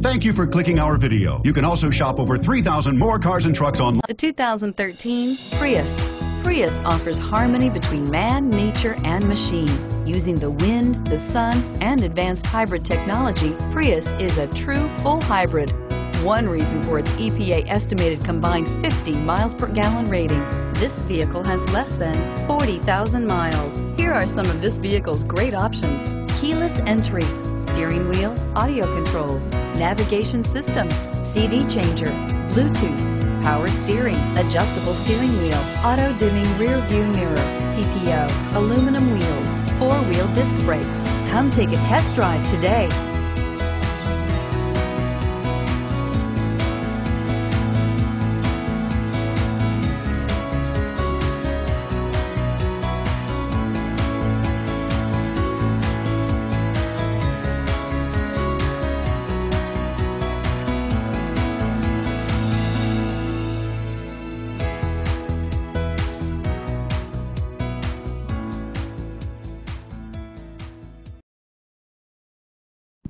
Thank you for clicking our video. You can also shop over 3,000 more cars and trucks online. The 2013 Prius. Prius offers harmony between man, nature, and machine. Using the wind, the sun, and advanced hybrid technology, Prius is a true full hybrid. One reason for its EPA estimated combined 50 miles per gallon rating. This vehicle has less than 40,000 miles. Here are some of this vehicle's great options. Keyless entry, steering wheel, audio controls, navigation system, CD changer, Bluetooth, power steering, adjustable steering wheel, auto dimming rear view mirror, PPO, aluminum wheels, four wheel disc brakes. Come take a test drive today.